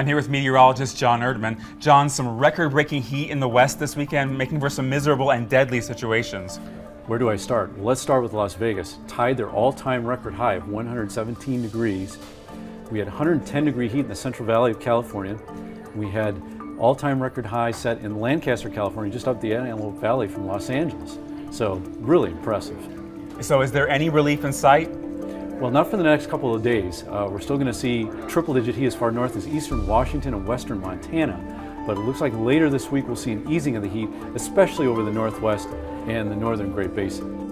I'm here with meteorologist John Erdman. John, some record breaking heat in the west this weekend, making for some miserable and deadly situations. Where do I start? Well, let's start with Las Vegas. Tied their all time record high of 117 degrees. We had 110 degree heat in the Central Valley of California. We had all time record high set in Lancaster, California, just up the Antelope Valley from Los Angeles. So, really impressive. So, is there any relief in sight? Well, not for the next couple of days. Uh, we're still going to see triple digit heat as far north as eastern Washington and western Montana. But it looks like later this week we'll see an easing of the heat, especially over the northwest and the northern Great Basin.